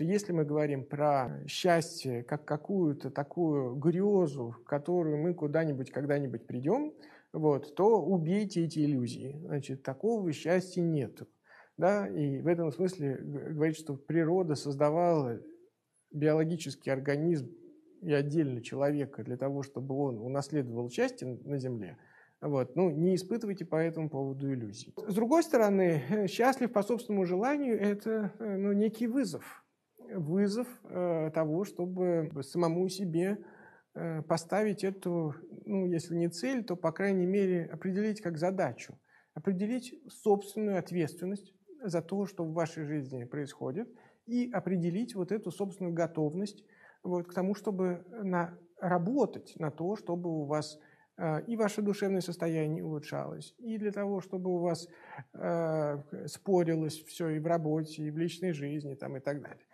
что если мы говорим про счастье как какую-то такую грезу, в которую мы куда-нибудь когда-нибудь придем, вот, то убейте эти иллюзии. Значит, такого счастья нет. Да? И в этом смысле говорить, что природа создавала биологический организм и отдельно человека для того, чтобы он унаследовал счастье на Земле, вот, ну, не испытывайте по этому поводу иллюзий. С другой стороны, счастлив по собственному желанию – это ну, некий вызов. Вызов э, того, чтобы самому себе э, поставить эту, ну, если не цель, то, по крайней мере, определить как задачу. Определить собственную ответственность за то, что в вашей жизни происходит, и определить вот эту собственную готовность вот, к тому, чтобы на, работать на то, чтобы у вас э, и ваше душевное состояние улучшалось, и для того, чтобы у вас э, спорилось все и в работе, и в личной жизни там, и так далее.